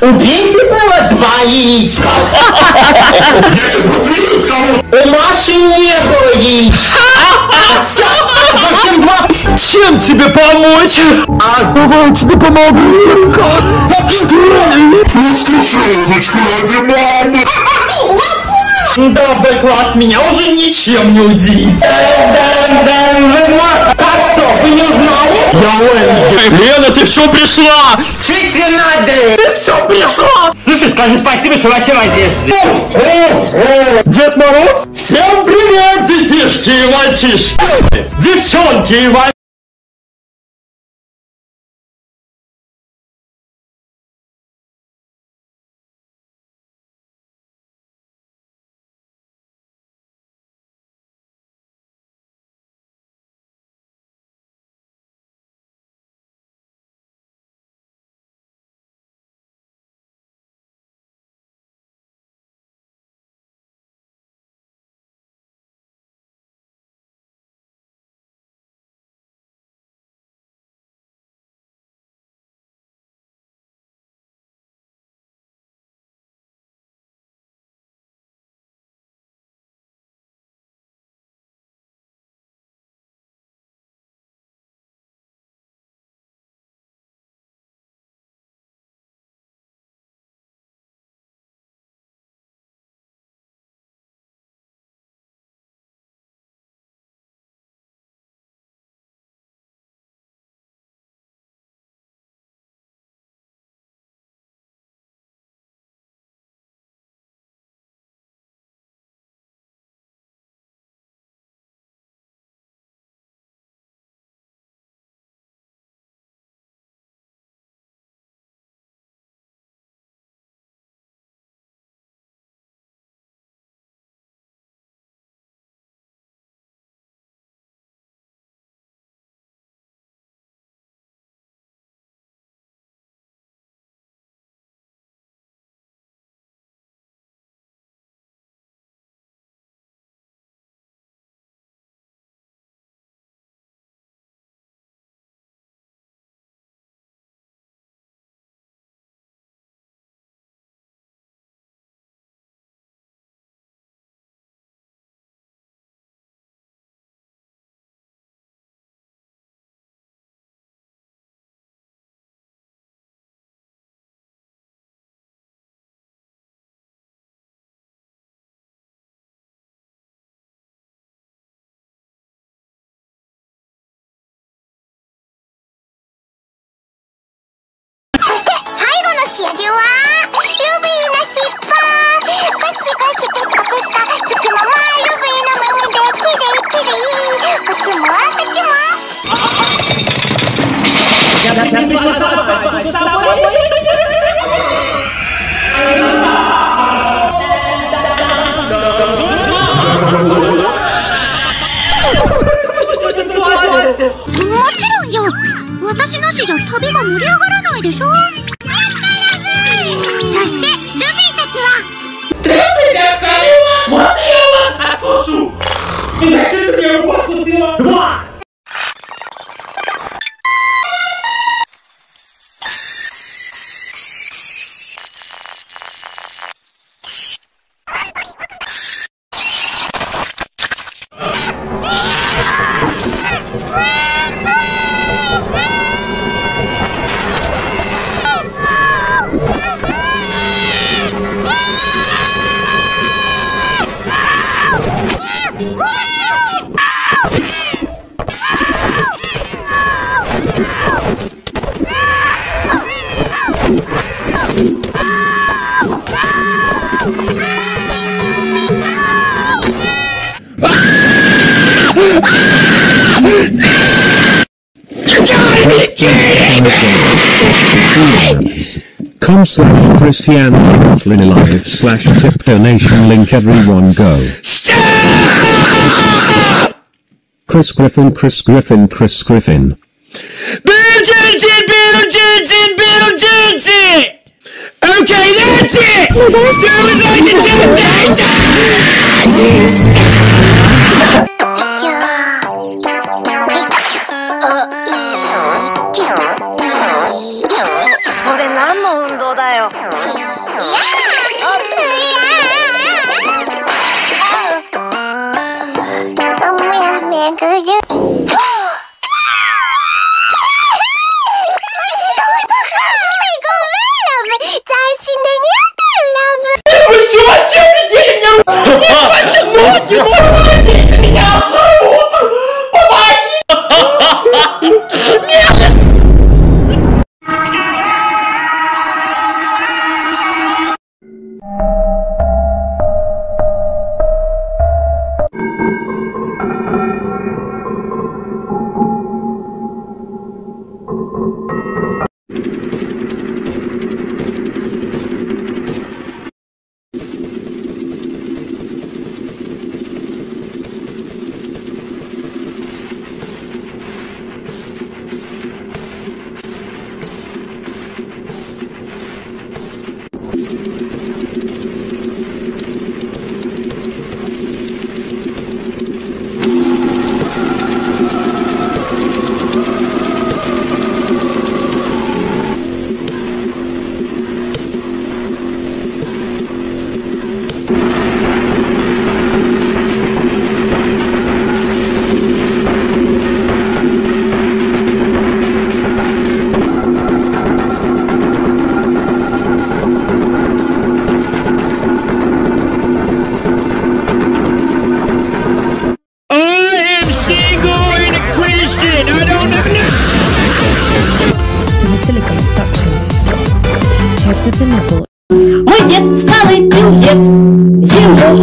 Убейте было два яичка. У Маши не было яичка. Чем тебе помочь? А Давай тебе помогу. Как? Что? Да, Б-класс, меня уже ничем не удивит. Как что, вы не узнали? Я Уэнди. Лена, ты в чем пришла? Чуть не надо. Ты все пришла. Слушай, скажи спасибо, что вообще в одежде. Дед Мороз? Всем привет, детишки и мальчишки! Девчонки и мальчишки! わルビーの尻尾シシピッピ月もルビーの耳でキレイキレイこっちもっちももちろんよ。私なしじゃ旅が盛り上がらないでしょ。Com slash Christianity live slash tip donation link everyone go. Chris Griffin Chris Griffin Chris Griffin. Beetlejuice, Beetlejuice, Beetlejuice! Okay, that's shit! Dude, it's like the temptation! and go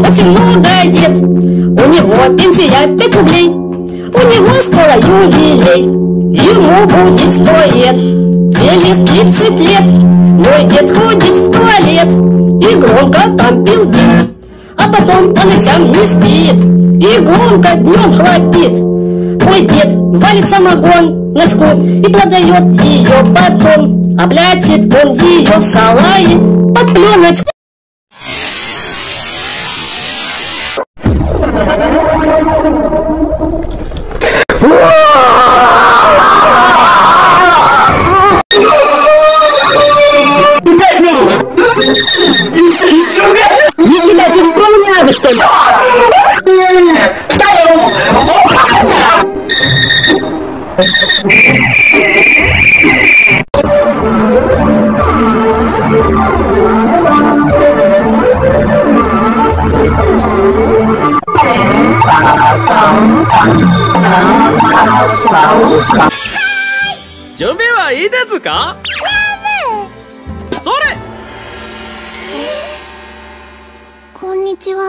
очень надоед. У него пенсия пять рублей, у него скоро юбилей. Ему будет сто лет, через тридцать лет. Мой дед ходит в туалет и громко там пилдит. А потом по ночам не спит и громко днем храпит. Мой дед валит самогон ночку и продает ее потом. Облятит он ее в салае под пленочку. したんだ準備はいいですか？にちは。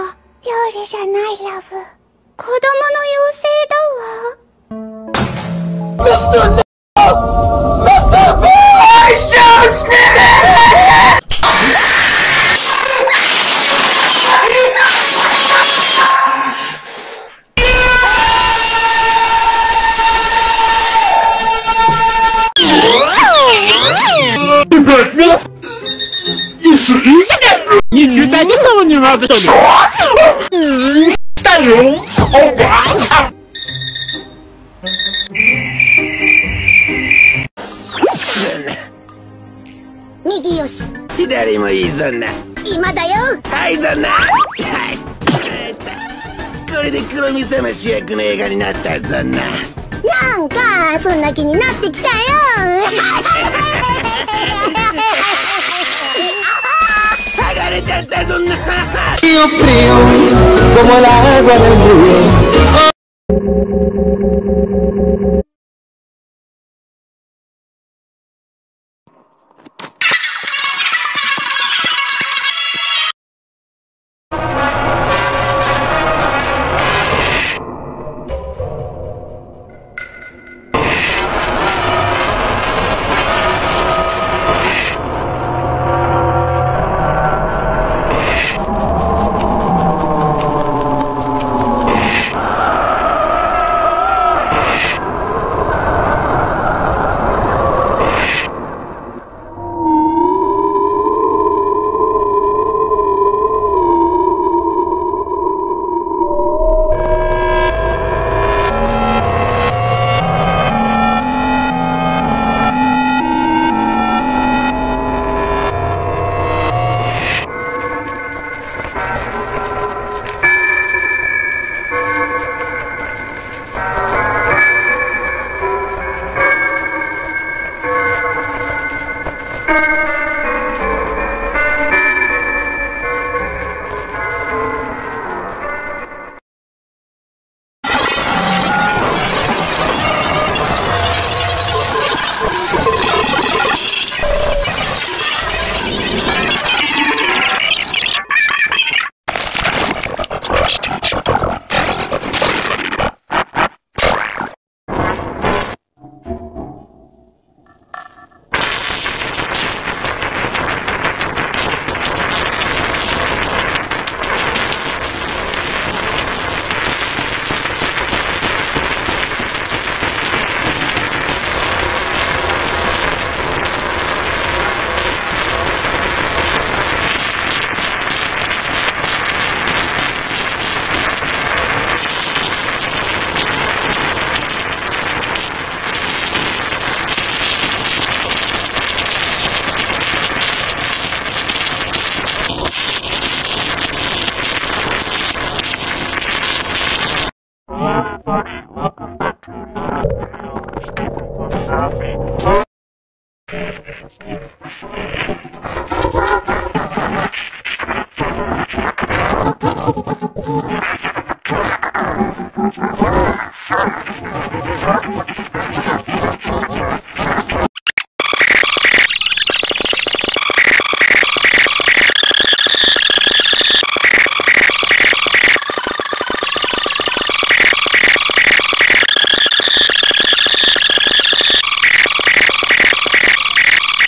料理じゃないラブ。子供の妖精だわ。Mr. 右よし左もいいぞな今だよはいぞなこれで黒様主役の映画になったぞななんかそんな気になってきたよ。Frío, frío, como el agua del río.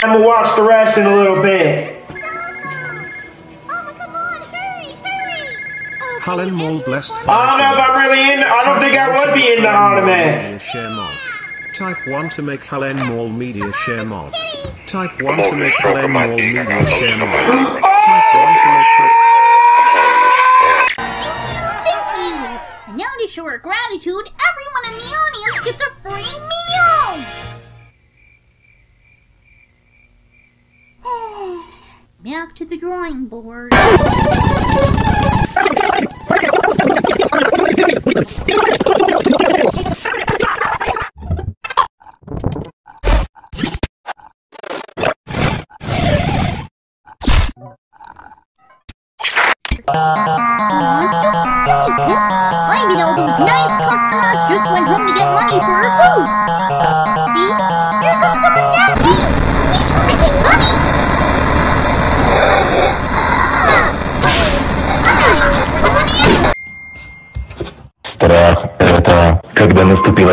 I'm gonna watch the rest in a little bit. Oh, oh, Helen Mall blessed I don't know if I'm really in. I don't think I would be in the anime. Type 1 to make Helen Mall media oh, share mod. Type 1 to make Helen Mall media share mod. Type 1 to make Thank you, thank you! Now to show our gratitude, everyone in the audience gets a free meal! Back to the drawing board.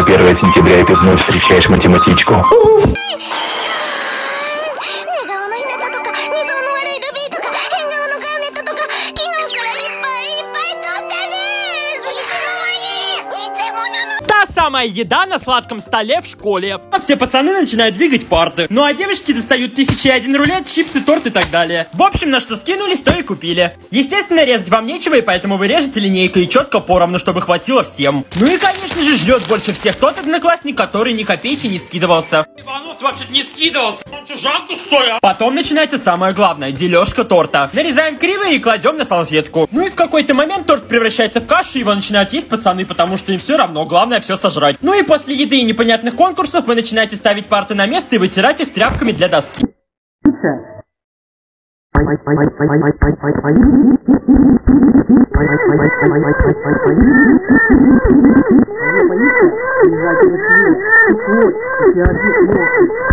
1 сентября и вновь встречаешь математичку. Самая еда на сладком столе в школе. А все пацаны начинают двигать парты. Ну а девочки достают тысячи один рулет, чипсы, торт и так далее. В общем, на что скинулись, то и купили. Естественно, резать вам нечего, и поэтому вы режете линейкой и четко поровну, чтобы хватило всем. Ну и, конечно же, ждет больше всех тот одноклассник, который ни копейки не скидывался. Иванов вообще не скидывался. Он что, жалко, что ли? Потом начинается самое главное, дележка торта. Нарезаем криво и кладем на салфетку. Ну и в какой-то момент торт превращается в кашу, и его начинают есть пацаны, потому что им все равно, главное все сожрать. Ну и после еды и непонятных конкурсов вы начинаете ставить парты на место и вытирать их тряпками для доски. Oh,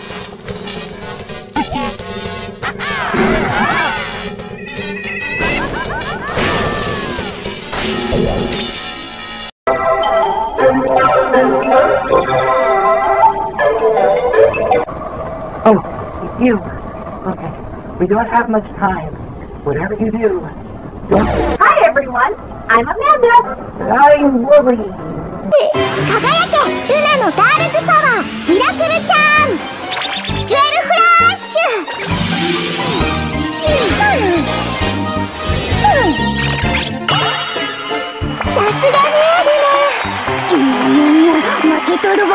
Oh, you. Okay. We don't have much time. Whatever you do, don't... Hi, everyone. I'm Amanda. I'm Lily. 輝けルナのガールズパワーミラクルちゃんジュエルフラッシュさすがねルナにゃにゃにゃ負けとるわ